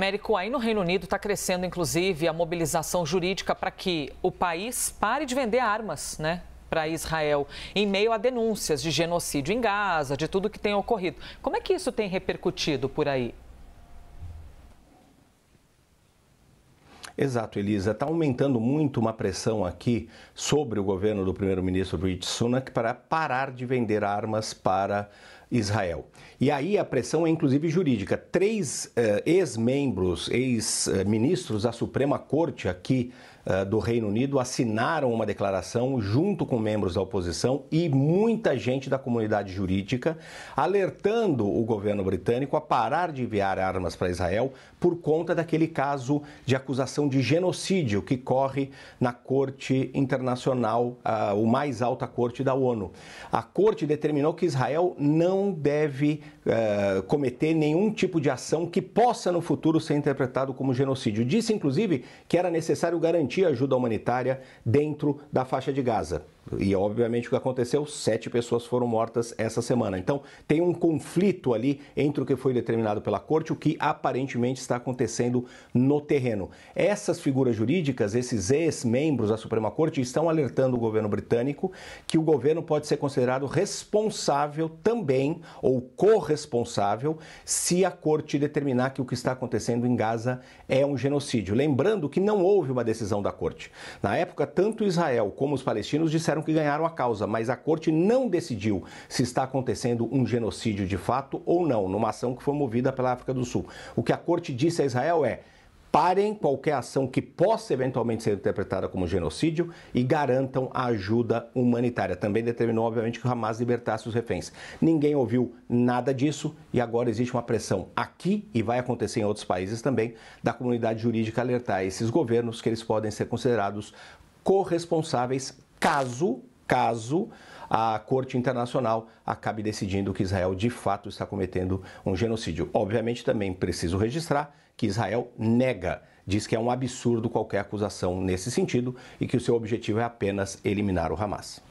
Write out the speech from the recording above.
Américo, aí no Reino Unido está crescendo, inclusive, a mobilização jurídica para que o país pare de vender armas, né? Para Israel, em meio a denúncias de genocídio em Gaza, de tudo que tem ocorrido. Como é que isso tem repercutido por aí? Exato, Elisa. Está aumentando muito uma pressão aqui sobre o governo do primeiro-ministro Rishi Sunak para parar de vender armas para Israel. E aí a pressão é inclusive jurídica. Três eh, ex-membros, ex-ministros da Suprema Corte aqui eh, do Reino Unido assinaram uma declaração junto com membros da oposição e muita gente da comunidade jurídica, alertando o governo britânico a parar de enviar armas para Israel por conta daquele caso de acusação de genocídio que corre na Corte Internacional, a, o mais alta corte da ONU. A corte determinou que Israel não deve uh, cometer nenhum tipo de ação que possa no futuro ser interpretado como genocídio. Disse, inclusive, que era necessário garantir ajuda humanitária dentro da faixa de Gaza. E obviamente o que aconteceu, sete pessoas foram mortas essa semana. Então tem um conflito ali entre o que foi determinado pela corte e o que aparentemente está acontecendo no terreno. Essas figuras jurídicas, esses ex-membros da Suprema Corte, estão alertando o governo britânico que o governo pode ser considerado responsável também, ou corresponsável, se a corte determinar que o que está acontecendo em Gaza é um genocídio. Lembrando que não houve uma decisão da corte. Na época, tanto Israel como os palestinos disseram disseram que ganharam a causa, mas a corte não decidiu se está acontecendo um genocídio de fato ou não, numa ação que foi movida pela África do Sul. O que a corte disse a Israel é: parem qualquer ação que possa eventualmente ser interpretada como genocídio e garantam a ajuda humanitária. Também determinou, obviamente, que o Hamas libertasse os reféns. Ninguém ouviu nada disso e agora existe uma pressão aqui e vai acontecer em outros países também da comunidade jurídica alertar esses governos que eles podem ser considerados corresponsáveis caso, caso a Corte Internacional acabe decidindo que Israel de fato está cometendo um genocídio. Obviamente também preciso registrar que Israel nega, diz que é um absurdo qualquer acusação nesse sentido e que o seu objetivo é apenas eliminar o Hamas.